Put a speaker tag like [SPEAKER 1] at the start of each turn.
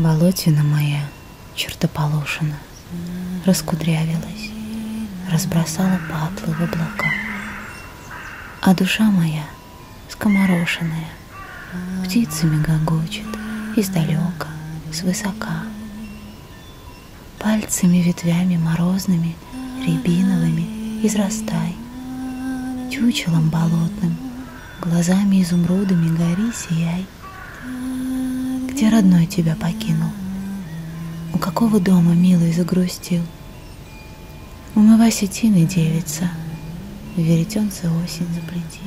[SPEAKER 1] Болотина моя, чертополошина, раскудрявилась, разбросала патлы в облака. А душа моя, скоморошенная, птицами гогочет издалека, свысока. Пальцами ветвями морозными, рябиновыми израстай, чучелом болотным, глазами изумрудами гори сияй. Где родной тебя покинул? У какого дома милый загрустил? Умывайся тиной, девица, веретенце осень заплети.